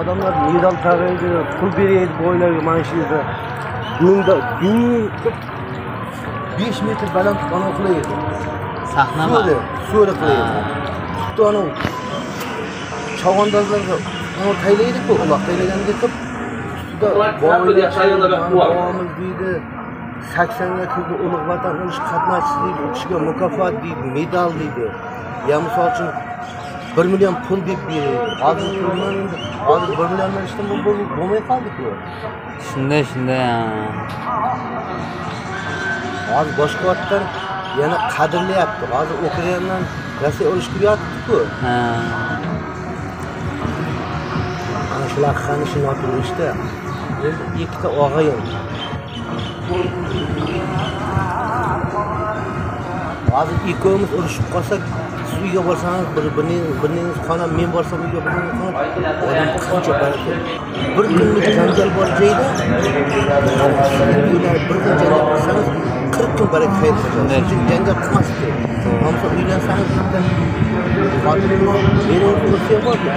odamlar medal taqaydi pul beraydi boylarga mana shu yerda. Do'ng besh metr baland anavi qilaydi. Sahnami so'ri qilaydi. Xuddi anavi chavandozlarga taylaydiku uloq taylaganda qilib ustida bobomiz deydi. Saksonga kirdi ulug' vatan urush qatnashchisi deydi u kishiga mukofot deydi medal deydi. Yo misol uchun bir million pul deb hozir pulman endi hozir bir million berishdan bo'lmay qoldiku shunday shunday hozir boshqa yana qadrlayapti. Hozir ukrainadan rossiya urush kiryaptiku Ha. ana shular qani shu noturishda endi ikkita og'ayim hozir ikkovimiz urushib qolsak siz uyga borsangiz bir birningiz xona men borsam uyga odam qancha baraka. Bir kunlik janjal bor joyda uylar bir kun janjal qilsangiz qirq kun baraka hayot kechadi uchun janjal qilmaslik kerak. Bo'lmasa uylansangiz bitta xotiningiz meni ursa bordi